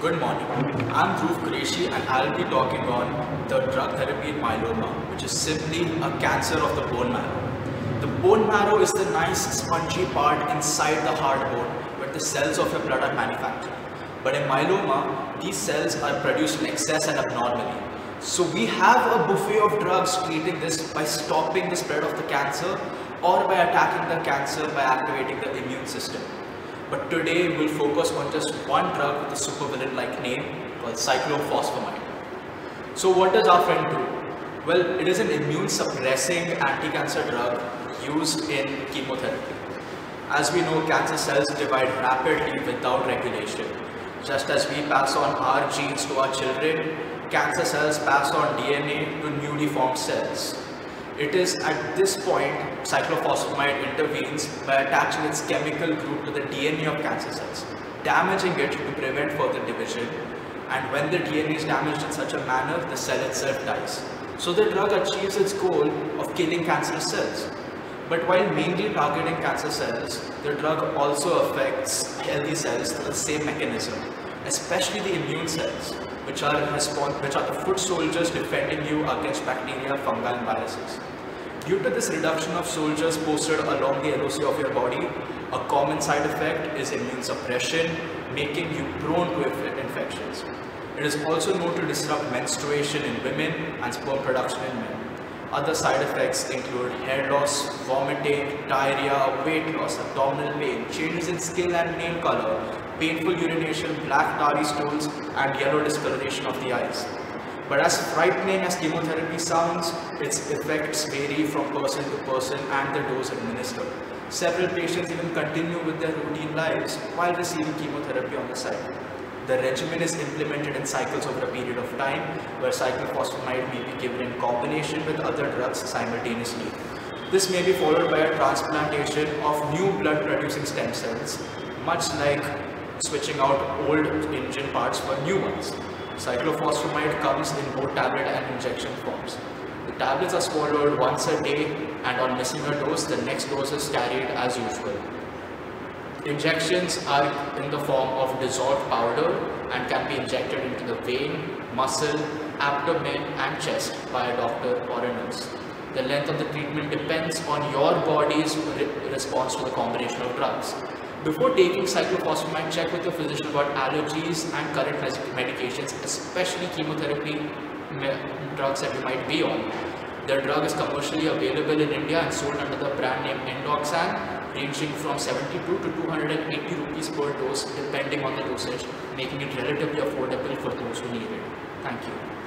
Good morning. I'm Dhruv Qureshi and I'll be talking on the drug therapy in myeloma, which is simply a cancer of the bone marrow. The bone marrow is the nice spongy part inside the hard bone where the cells of your blood are manufactured. But in myeloma, these cells are produced in excess and abnormally. So we have a buffet of drugs treating this by stopping the spread of the cancer or by attacking the cancer by activating the immune system. But today we'll focus on just one drug with a supervillain-like name called cyclophosphamide. So what does our friend do? Well, it is an immune suppressing anti-cancer drug used in chemotherapy. As we know, cancer cells divide rapidly without regulation. Just as we pass on our genes to our children, cancer cells pass on DNA to newly formed cells. It is at this point cyclophosphamide intervenes by attaching its chemical group to the DNA of cancer cells, damaging it to prevent further division. And when the DNA is damaged in such a manner, the cell itself dies. So the drug achieves its goal of killing cancerous cells. But while mainly targeting cancer cells, the drug also affects healthy cells through the same mechanism, especially the immune cells, which are, which are the foot soldiers defending you against bacteria, fungi and viruses. Due to this reduction of soldiers posted along the LOC of your body, a common side effect is immune suppression, making you prone to infections. It is also known to disrupt menstruation in women and sperm production in men. Other side effects include hair loss, vomiting, diarrhea, weight loss, abdominal pain, changes in skin and nail color, painful urination, black tarry stools, and yellow discoloration of the eyes. But as frightening as chemotherapy sounds, its effects vary from person to person and the dose administered. Several patients even continue with their routine lives while receiving chemotherapy on the side. The regimen is implemented in cycles over a period of time where cyclophosphamide may be given in combination with other drugs simultaneously. This may be followed by a transplantation of new blood producing stem cells, much like switching out old engine parts for new ones. Cyclophosphamide comes in both tablet and injection forms. The tablets are swallowed once a day and on missing a dose, the next dose is carried as usual. Injections are in the form of dissolved powder and can be injected into the vein, muscle, abdomen and chest by a doctor or a nurse. The length of the treatment depends on your body's re response to the combination of drugs. Before taking cyclophosphamide, check with your physician about allergies and current medications, especially chemotherapy drugs that you might be on. The drug is commercially available in India and sold under the brand name Endoxan, ranging from 72 to 280 rupees per dose, depending on the dosage, making it relatively affordable for those who need it. Thank you.